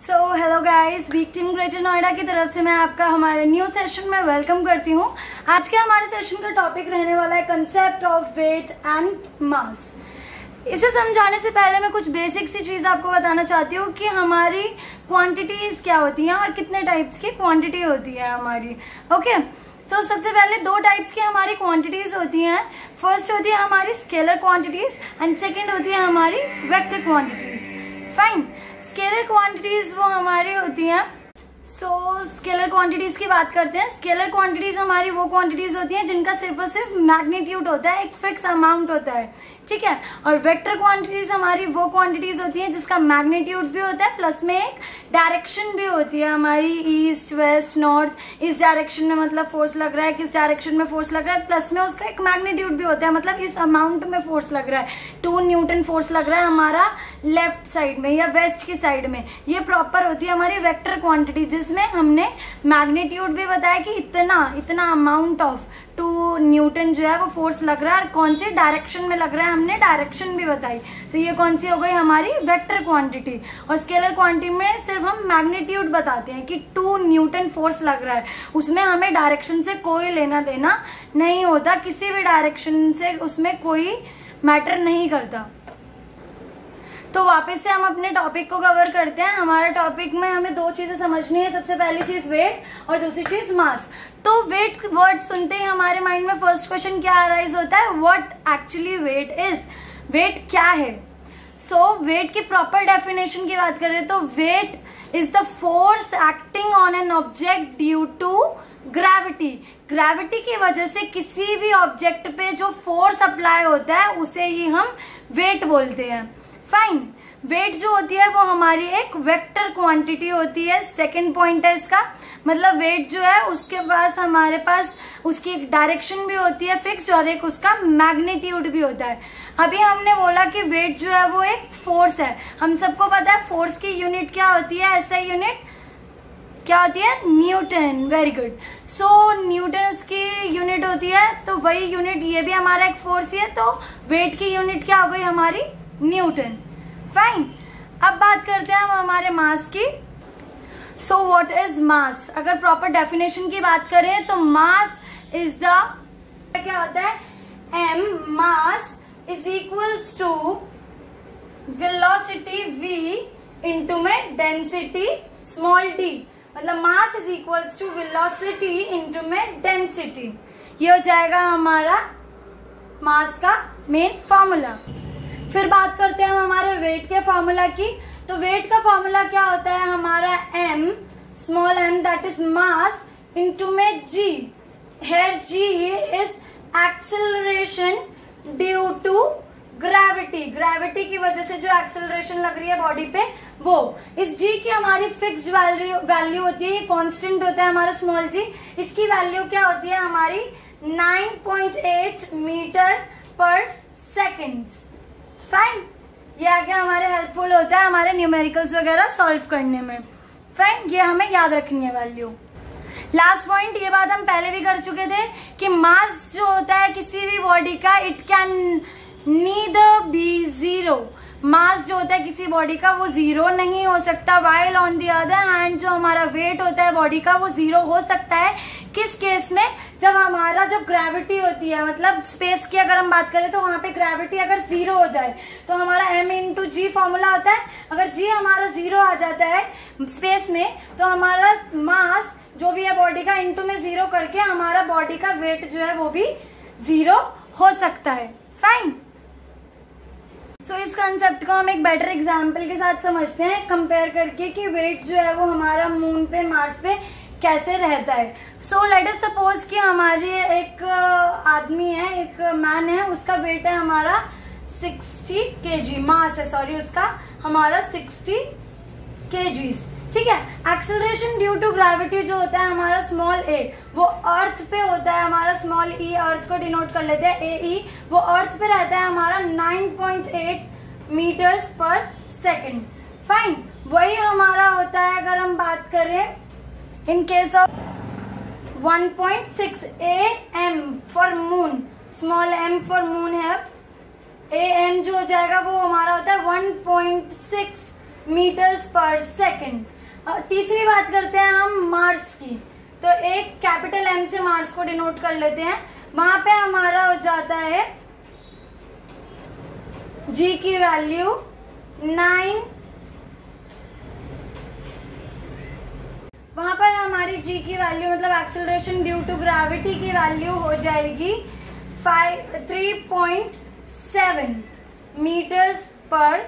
सो hello guys वीक team greater Noida की तरफ़ से मैं आपका हमारे न्यू सेशन में वेलकम करती हूँ। आज के हमारे सेशन का टॉपिक रहने वाला है concept of weight and mass इसे समझाने से पहले मैं कुछ बेसिक सी चीज़ आपको बताना चाहती हूँ कि हमारी क्वांटिटीज़ क्या होती हैं और कितने टाइप्स की क्वांटिटी होती है हमारी। ओके तो सबसे पहले दो टाइप्स की हमारी क्वांटिटीज़ होती हैं। फ़र्स्ट होती है हमारी स्केलर क्वांटिटीज़ एंड सेकंड होती है हमारी vector quantities fine scalar quantities वो हमारी होती हैं। सो स्केलर क्वांटिटीज की बात करते हैं। स्केलर क्वांटिटीज हमारी वो क्वांटिटीज होती हैं जिनका सिर्फ़ और सिर्फ़ मैग्नीट्यूड होता है, एक फिक्स अमाउंट होता है। ठीक है? और वेक्टर क्वांटिटीज हमारी वो क्वांटिटीज होती हैं जिसका मैग्नीट्यूड भी होता है प्लस में एक डायरेक्शन भी होती है हमारी ईस्ट वेस्ट नॉर्थ इस डायरेक्शन में मतलब फोर्स लग रहा है, किस डायरेक्शन में फोर्स लग रहा है? प्लस में उसका एक मैग्नीट्यूड भी होता है मतलब इस अमाउंट में फोर्स लग रहा है। टू न्यूटन फोर्स लग रहा है हमारा लेफ़्ट साइड में या वेस्ट की साइड में। ये प्रॉपर होती है हमारी वेक्टर क्वांटिटी जिसमें हमने मैग्नीट्यूड भी बताया कि इतना इतना अमाउंट ऑफ़ टू न्यूटन जो है वो फोर्स लग रहा है और कौन से डायरेक्शन में लग रहा है हमने डायरेक्शन भी बताई। तो ये कौन सी हो गई हमारी वेक्टर क्वांटिटी और स्केलर क्वांटिटी में सिर्फ़ हम मैग्नीट्यूड बताते हैं कि टू न्यूटन फोर्स लग रहा है। उसमें हमें डायरेक्शन से कोई लेना देना नहीं होता, किसी भी डायरेक्शन से उसमें कोई मैटर नहीं करता। तो वापस से हम अपने टॉपिक को कवर करते हैं। हमारे टॉपिक में हमें दो चीज़ें समझनी है। सबसे पहली चीज़ वेट और दूसरी चीज़ मास तो वेट वर्ड सुनते ही हमारे माइंड में फ़र्स्ट क्वेश्चन क्या अराइज होता है? What actually weight is weight क्या है? सो so, वेट की प्रॉपर डेफिनेशन की बात करें तो weight is the force acting on an object due to gravity gravity की वजह से किसी भी ऑब्जेक्ट पे जो फोर्स अप्लाई होता है उसे ही हम वेट बोलते हैं। फाइन वेट जो होती है वो हमारी एक वेक्टर क्वांटिटी होती है सेकंड पॉइंट है इसका। मतलब वेट जो है, उसके पास हमारे पास उसकी एक डायरेक्शन भी होती है फिक्स और एक उसका मैग्नीट्यूड भी होता है। अभी हमने बोला कि वेट जो है वो एक फोर्स है। हम सबको पता है फोर्स की यूनिट क्या होती है? ऐसा यूनिट क्या होती है? Newton very good so newton उसकी यूनिट होती है तो वही यूनिट ये भी हमारा एक फोर्स ही है तो वेट की यूनिट क्या हो गई? हमारी न्यूटन। फाइन अब बात करते हैं हम हमारे मास की। सो वॉट इज़ मास अगर प्रॉपर डेफिनेशन की बात करें तो मास इज़ द क्या होता है? M mass is equals to velocity V into में डेंसिटी स्मॉल डी मतलब mass is equals to velocity into में डेंसिटी ये हो जाएगा हमारा मास का मेन फॉर्मूला फिर बात करते हैं हम हमारे वेट के फॉर्मूला की। तो वेट का फॉर्मूला क्या होता है? हमारा M small M that is mass into में G here G is acceleration due to gravity gravity की वजह से जो एक्सेलरेशन लग रही है बॉडी पे, वो। इस जी की हमारी फिक्स वैल्यू वैल्यू होती है, ये कांस्टेंट होता है हमारा स्मॉल जी इसकी वैल्यू क्या होती है? हमारी 9.8 मीटर पर सेकेंड्स फाइन ये आगे हमारे हेल्पफुल होता है हमारे न्यूमेरिकल्स वगैरह सॉल्व करने में। फाइन ये हमें याद रखनी है वैल्यू लास्ट पॉइंट ये बात हम पहले भी कर चुके थे कि मास जो होता है किसी भी बॉडी का it can neither be zero mass जो होता है किसी बॉडी का, वो ज़ीरो नहीं हो सकता। While on the other hand जो हमारा वेट होता है बॉडी का, वो ज़ीरो हो सकता है। किस केस में? जब हमारा जो ग्रेविटी होती है मतलब स्पेस की अगर हम बात करें तो वहाँ पे ग्रेविटी अगर ज़ीरो हो जाए तो हमारा M into G formula होता है। अगर जी हमारा ज़ीरो आ जाता है स्पेस में तो हमारा मास जो भी है बॉडी का इंटू में ज़ीरो करके हमारा बॉडी का वेट जो है वो भी ज़ीरो हो सकता है। फाइन सो so, इस कंसेप्ट को हम एक बेटर एग्ज़ाम्पल के साथ समझते हैं। कंपेयर करके कि वेट जो है वो हमारा मून पे मार्स पे कैसे रहता है? सो लेट अस सपोज़ कि हमारे एक आदमी है, एक मैन है, उसका वेट है हमारा 60 केजी मास है सॉरी उसका हमारा 60 केजीज ठीक है? एक्सेलरेशन ड्यू टू ग्रेविटी जो होता है हमारा स्मॉल ए वो अर्थ पे होता है हमारा स्मॉल ई अर्थ को डिनोट कर लेते हैं ए ई वो अर्थ पे रहता है हमारा 9.8 मीटर्स पर सेकंड फाइन वही हमारा होता है, अगर हम बात करें in case of 1.6 A M for moon small M for moon है। ए एम जो हो जाएगा वो हमारा होता है 1.6 मीटर्स पर सेकेंड तीसरी बात करते हैं हम मार्स की। तो एक कैपिटल एम से मार्स को डिनोट कर लेते हैं। वहाँ पे हमारा हो जाता है जी की वैल्यू नाइन वहाँ पर हमारी जी की वैल्यू मतलब एक्सेलरेशन ड्यू टू ग्रेविटी की वैल्यू हो जाएगी five three point seven metres per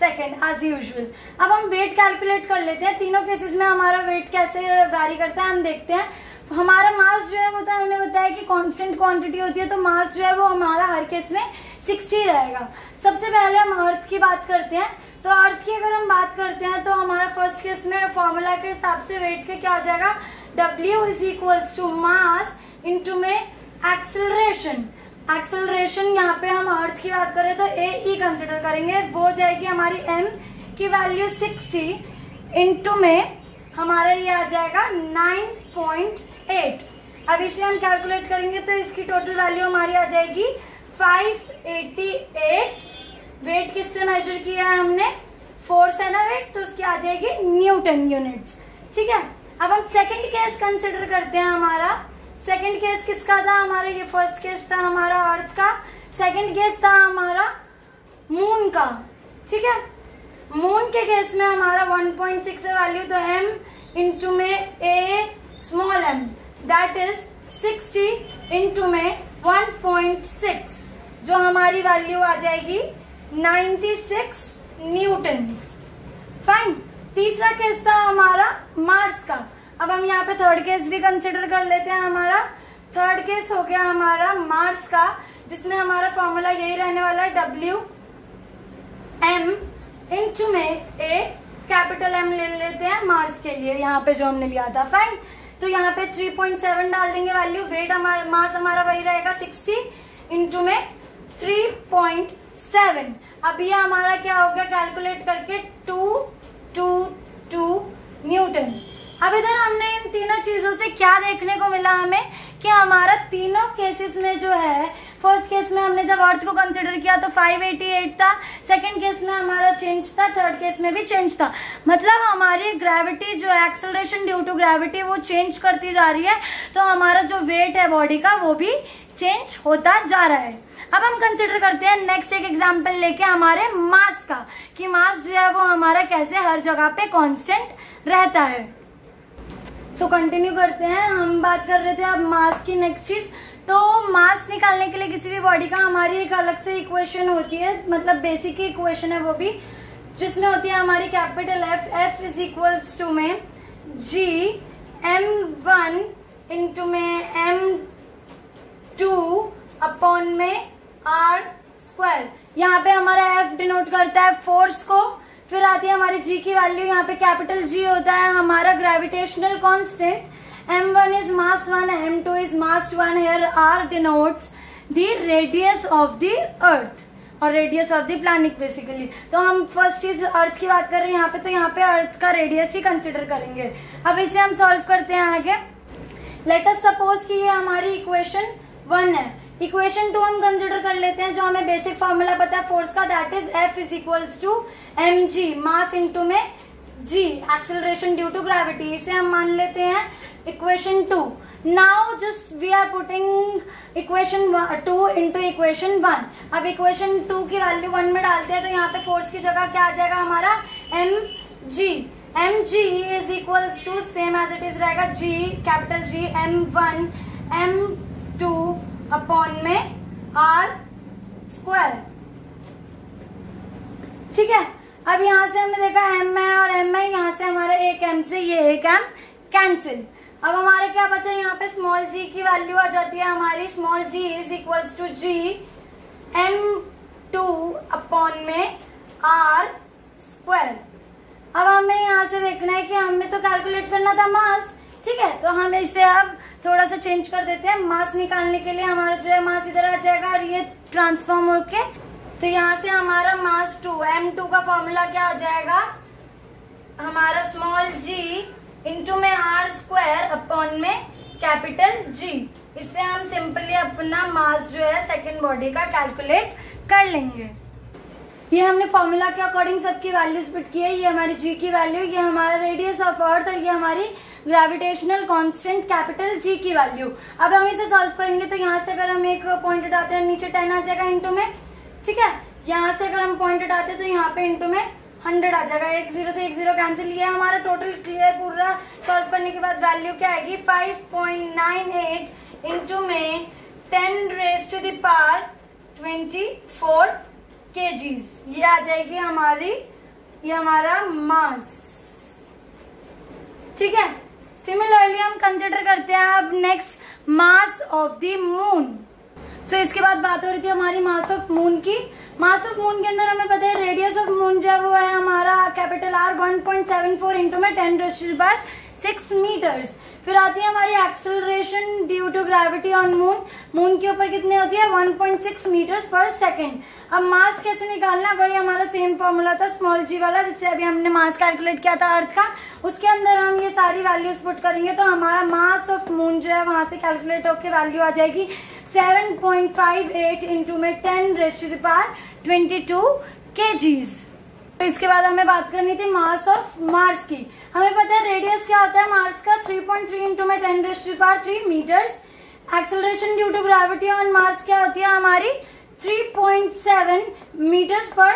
second as usual अब हम वेट कैलकुलेट कर लेते हैं। तीनों केसेस में हमारा वेट कैसे वैरी करता है, हम देखते हैं। हमारा मास जो है, वो तो हमने बताया कि कांस्टेंट क्वांटिटी होती है तो मास जो है, वो हमारा हर केस में 60 रहेगा। सबसे पहले हम अर्थ की बात करते हैं। तो अर्थ की अगर हम बात करते हैं तो हमारा फ़र्स्ट केस में फॉर्मूला के हिसाब से वेट के क्या हो जाएगा? W is equals to mass into में एक्सेलरेशन एक्सेलरेशन यहाँ पे हम अर्थ की बात करें तो ए ई कंसिडर करेंगे। वो जाएगी हमारी एम की वैल्यू 60 इंटू में हमारा ये आ जाएगा 9.8 अब इसे हम कैलकुलेट करेंगे तो इसकी टोटल वैल्यू हमारी आ जाएगी 588 वेट किससे मेजर किया है हमने? फोर्स है ना वेट? तो उसकी आ जाएगी न्यूटन यूनिट्स ठीक है? अब हम सेकंड केस कंसिडर करते हैं हमारा. सेकंड केस किसका था हमारा? ये फ़र्स्ट केस था हमारा अर्थ का. सेकंड केस था हमारा मून का. ठीक है? मून के केस में हमारा 1.6 है वैल्यू तो m इंटू में a small m. That is 60 into में 1.6 जो हमारी वैल्यू आ जाएगी 96 न्यूटन्स फाइन तीसरा केस था हमारा मार्स का। अब हम यहाँ पे थर्ड केस भी कंसिडर कर लेते हैं हमारा। थर्ड केस हो गया हमारा मार्स का, जिसमें हमारा फॉर्मूला यही रहने वाला है डब्ल्यू एम इंटू में ए कैपिटल एम ले लेते हैं मार्स के लिए। यहाँ पे जो हमने लिया था। फाइन तो यहाँ पे 3.7 डाल देंगे वैल्यू वेट हमारा मास हमारा वही रहेगा 60 इंटू में 3.7 अब ये हमारा क्या हो गया? कैलकुलेट करके टू टू टू न्यूटन अब इधर हमने इन तीनों चीज़ों से क्या देखने को मिला हमें? कि हमारा तीनों केसेस में जो है फ़र्स्ट केस में हमने जब अर्थ को कंसिडर किया तो 588 था। सेकंड केस में हमारा चेंज था थर्ड केस में भी चेंज था। मतलब हमारी ग्रेविटी जो एक्सेलरेशन ड्यू टू ग्रेविटी वो चेंज करती जा रही है। तो हमारा जो वेट है बॉडी का वो भी चेंज होता जा रहा है। अब हम कंसिडर करते हैं नेक्स्ट एक एग्ज़ाम्पल लेके हमारे मास का। कि मास जो है वो हमारा कैसे हर जगह पे कांस्टेंट रहता है। सो so, कंटिन्यू करते हैं। हम बात कर रहे थे अब मास की नेक्स्ट चीज़। तो मास निकालने के लिए किसी भी बॉडी का हमारी एक अलग से इक्वेशन होती है। मतलब बेसिक इक्वेशन है वो भी। जिसमें होती है हमारी capital F F is equals to में जी एम वन इंटू में एम टू अपॉन में आर स्क्वायर यहाँ पे हमारा एफ़ डिनोट करता है फोर्स को। फिर आती है हमारी जी की वैल्यू यहाँ पे कैपिटल जी होता है, हमारा gravitational constant M one is mass one M two is mass one here R denotes the radius of the earth और radius of the planet basically तो हम फ़र्स्ट चीज़ अर्थ की बात कर रहे हैं, यहाँ पे तो यहाँ पे अर्थ का रेडियस ही कंसिडर करेंगे। अब इसे हम सॉल्व करते हैं आगे। लेटस सपोज़ कि ये हमारी इक्वेशन वन है। इक्वेशन टू हम कंसिडर कर लेते हैं, जो हमें बेसिक फॉर्मूला पता है फोर्स का that is F is equals to M G mass into में G acceleration due to gravity इसे हम मान लेते हैं equation two now just we are putting equation two into equation one अब इक्वेशन टू की वैल्यू वन में डालते हैं तो यहाँ पे फोर्स की जगह क्या आ जाएगा हमारा? M G M G is equals to same as it is रहेगा G capital G M one M two upon में आर स्क्वायर ठीक है? अब यहाँ से हमने देखा एम है और एम है, यहाँ से हमारा एक एम से ये एक एम कैंसिल अब हमारे क्या बचा? यहाँ पे स्मॉल जी की वैल्यू आ जाती है हमारी. Small g is equals to G M two upon में आर स्क्वायर अब हमें यहाँ से देखना है कि हमें तो कैलकुलेट करना था मास ठीक है? तो हम इसे अब थोड़ा सा चेंज कर देते हैं। मास निकालने के लिए हमारा जो है मास इधर आ जाएगा और ये ट्रांसफॉर्म होके तो यहाँ से हमारा मास टू एम टू का फॉर्मूला क्या हो जाएगा? हमारा स्मॉल जी इंटू में आर स्क्वायर अपॉन में कैपिटल जी इससे हम सिंपली अपना मास जो है सेकेंड बॉडी का कैलकुलेट कर लेंगे। ये हमने फॉर्मूला के अकॉर्डिंग सबकी वैल्यूज़ पुट की है। ये हमारी जी की वैल्यू ये हमारा रेडियस ऑफ़ अर्थ और ये हमारी ग्रेविटेशनल कांस्टेंट कैपिटल जी की वैल्यू अब हम इसे सॉल्व करेंगे तो यहाँ से अगर हम एक पॉइंट उठाते हैं, नीचे टेन आ जाएगा इंटू में, ठीक है? यहाँ से अगर हम पॉइंट उठाते हैं तो यहाँ पे इंटू में हंड्रेड आ जाएगा। एक ज़ीरो से एक ज़ीरो कैंसिल ये हमारा टोटल क्लियर पूरा सॉल्व करने के बाद वैल्यू क्या आएगी? Five point nine eight into में ten raise to the power twenty four के ये आ जाएगी हमारी, ये हमारा मास ठीक है? सिमिलरली हम कंसिडर करते हैं अब next mass of the moon so इसके बाद बात हो रही थी हमारी मास ऑफ़ मून की. मास ऑफ़ मून के अंदर हमें पता है रेडियस ऑफ़ मून जो है वो है हमारा capital R 1.74 point seven four into में टेन बार सिक्स मीटर्स फिर आती है हमारी acceleration due to gravity on moon moon के ऊपर कितनी होती है? 1.6 मीटर्स पर सेकेंड अब मास कैसे निकालना? वही हमारा सेम फॉर्मूला था स्मॉल जी वाला, जिससे अभी हमने मास कैलकुलेट किया था अर्थ का। उसके अंदर हम ये सारी वैल्यूज़ पुट करेंगे तो हमारा मास ऑफ़ मून जो है, वहाँ से कैलकुलेट होकर वैल्यू आ जाएगी। 7.58 पॉइंट फाइव एट इंटू में टेन रेस्ट दार ट्वेंटी टू के जीज़ तो इसके बाद हमें बात करनी थी मास ऑफ़ मार्स की। हमें पता है रेडियस क्या होता है मार्स का? 3.3 पॉइंट थ्री इंटू में ten par three meters acceleration due to gravity on Mars क्या होती है हमारी? 3.7 मीटर्स पर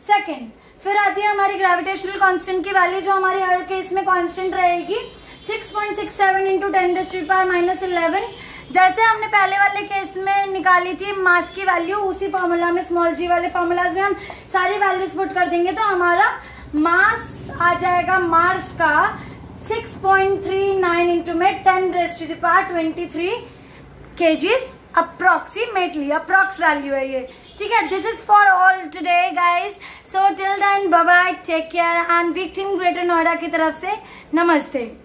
सेकेंड फिर आती है हमारी ग्रेविटेशनल कांस्टेंट की वैल्यू जो हमारी हर केस में कांस्टेंट रहेगी। 6.67 point six seven into ten power minus eleven जैसे हमने पहले वाले केस में निकाली थी मास की वैल्यू उसी फॉर्मूला में स्मॉल जी वाले फॉर्मूलाज में हम सारी वैल्यूज़ पुट कर देंगे। तो हमारा मास आ जाएगा मार्स का 6.39 पॉइंट थ्री नाइन इंटू में ten raised to twenty three kgs approximately approx value है ये। ठीक है this is for all today guys so till then bye take care and victim greater Noida की तरफ़ से, नमस्ते।